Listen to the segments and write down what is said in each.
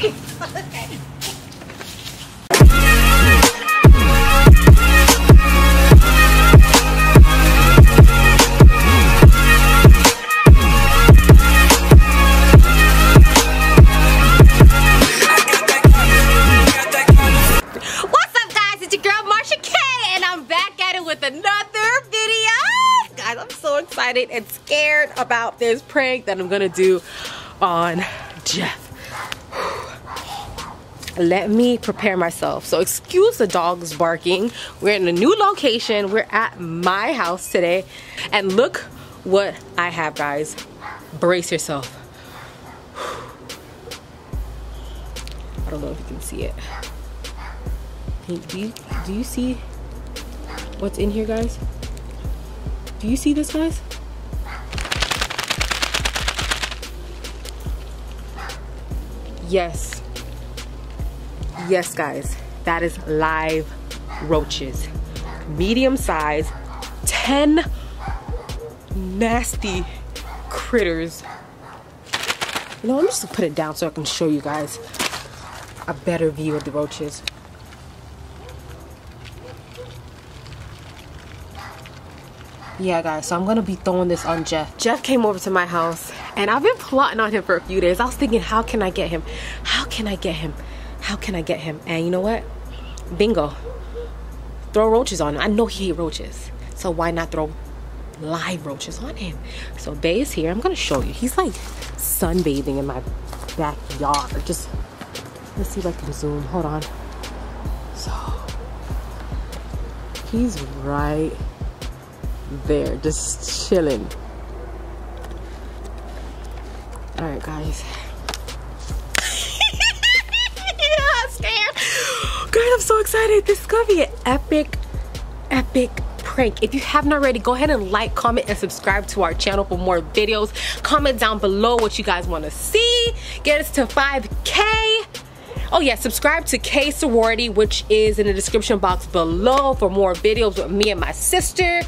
What's up guys? It's your girl Marsha Kay and I'm back at it with another video. Guys, I'm so excited and scared about this prank that I'm gonna do on Jeff. Let me prepare myself. So excuse the dogs barking. We're in a new location. We're at my house today. And look what I have, guys. Brace yourself. I don't know if you can see it. Do you do you see what's in here, guys? Do you see this, guys? Yes. Yes, guys. That is live roaches. Medium size, 10 nasty critters. You know, I'm just gonna put it down so I can show you guys a better view of the roaches. Yeah, guys, so I'm gonna be throwing this on Jeff. Jeff came over to my house and I've been plotting on him for a few days. I was thinking, how can I get him? How can I get him? How can I get him? And you know what? Bingo. Throw roaches on him. I know he hates roaches. So why not throw live roaches on him? So Bay is here. I'm gonna show you. He's like sunbathing in my backyard. Just let's see if I can zoom. Hold on. So he's right there, just chilling. All right, guys. Excited. This is gonna be an epic, epic prank. If you haven't already, go ahead and like, comment, and subscribe to our channel for more videos. Comment down below what you guys want to see. Get us to 5K. Oh yeah, subscribe to K Sorority, which is in the description box below for more videos with me and my sister.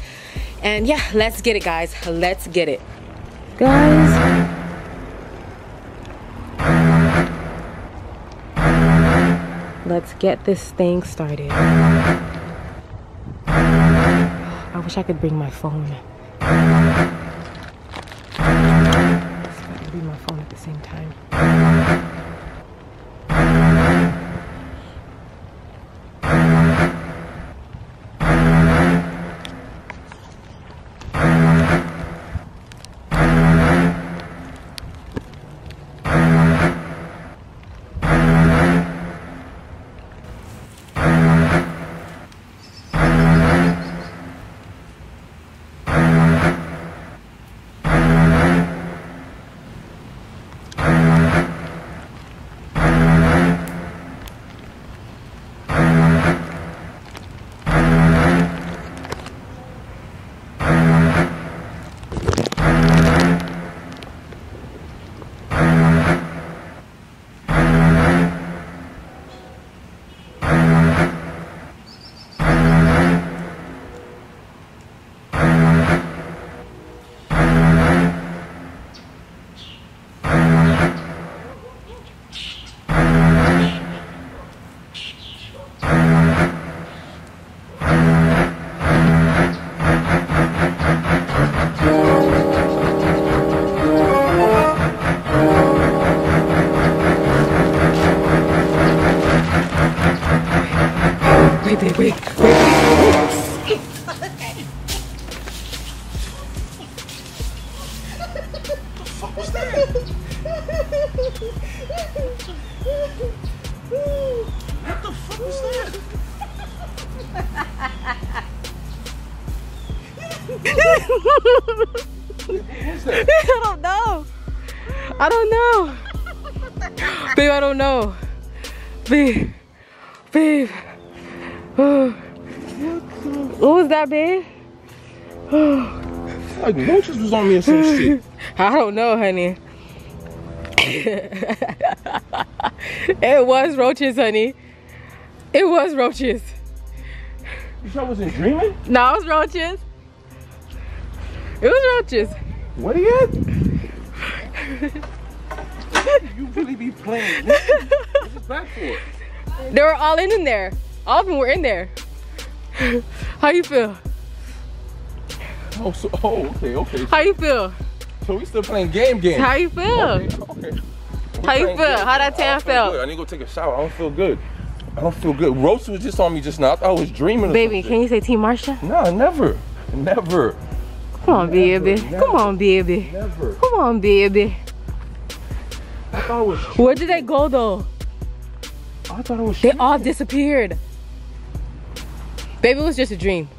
And yeah, let's get it, guys. Let's get it. Guys. Let's get this thing started. I wish I could bring my phone. My phone at the same time. Wait, wait, wait, wait. what? I don't know. I don't know. Babe, I don't know. Babe. Babe. What was that, babe? Like roaches was on me or some shit. I don't know, honey. it was roaches, honey. It was roaches. You sure I wasn't dreaming? No, it was roaches. It was roaches. What are you at? you really be playing. this back for? They were all in, in there. All of them were in there. How you feel? Oh, so, oh, okay, okay. How you feel? So we still playing game game. How you feel? Okay, okay. How you feel? game How that game. I tan feel felt? good. I need to go take a shower. I don't feel good. I don't feel good. Roast was just on me just now. I thought I was dreaming. Or Baby, some can you say Team Marsha? No, Nah, never, never, Come on, baby. Never, Come on, baby. never. Come on, baby. I thought it was. Where did they go though? I thought it was. They all disappeared. Baby, it was just a dream.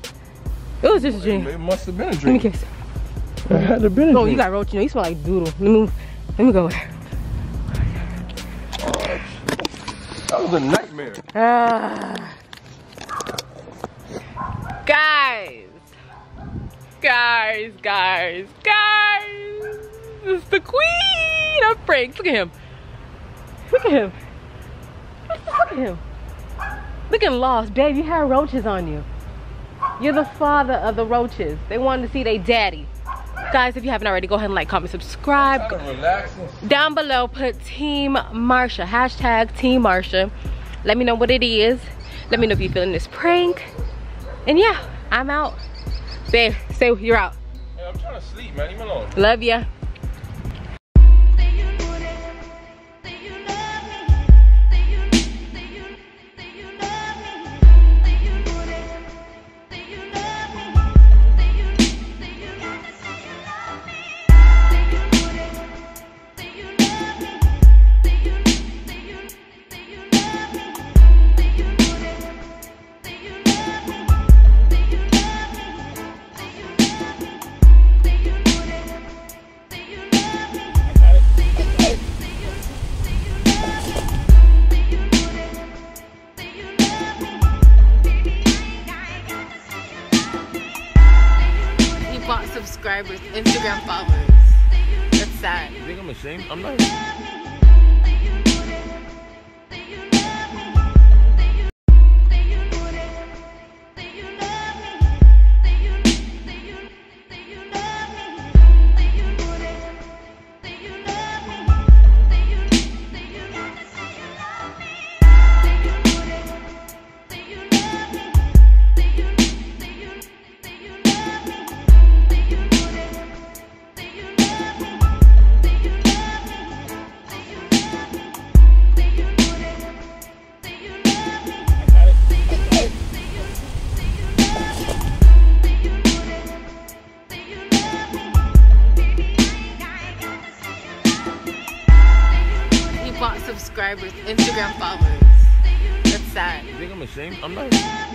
It was just a dream. It must have been a dream. Let me kiss. It had to been a Oh, dream. you got roach. You know, you smell like doodle. Let me, let me go. That was a nightmare. Ah. guys, guys, guys, guys. This is the queen of pranks. Look at him. Look at him. Look at him. Looking lost, babe. You had roaches on you. You're the father of the roaches. They wanted to see their daddy. Guys, if you haven't already, go ahead and like, comment, subscribe. Kind of relaxing. down below put team marsha hashtag team marsha let me know what it is let me know if you're feeling this prank and yeah i'm out babe say you're out Hey, I'm trying to sleep, man. Leave me alone. love ya subscribers instagram followers that's sad You think I'm ashamed? I'm not. That's sad You think I'm ashamed? I'm not.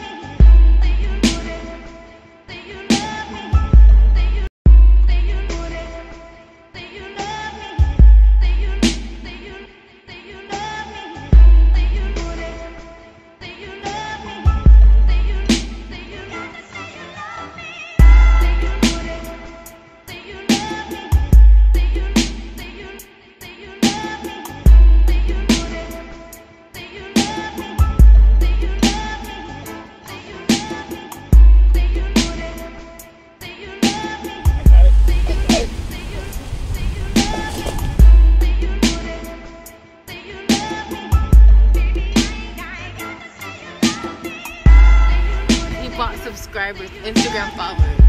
Subscribers instagram followers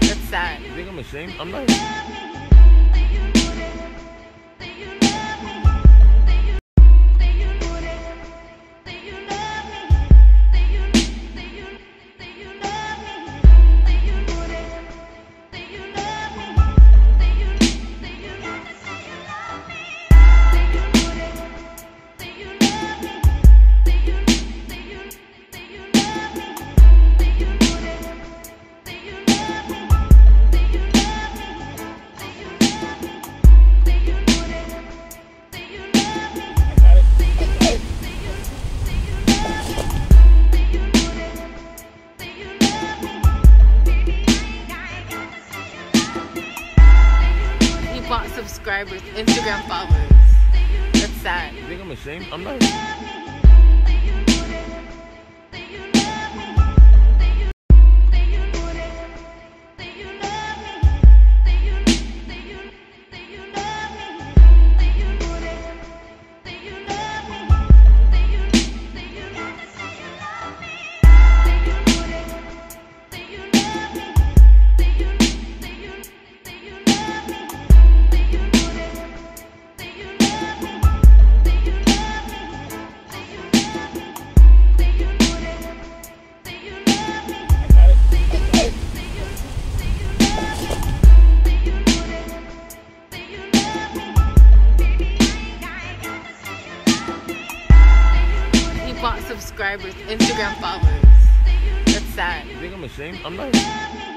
that's sad You think I'm ashamed? I'm not. Subscribers instagram followers that's sad You think I'm ashamed? I'm not. Instagram followers. That's sad. You think I'm ashamed? I'm not.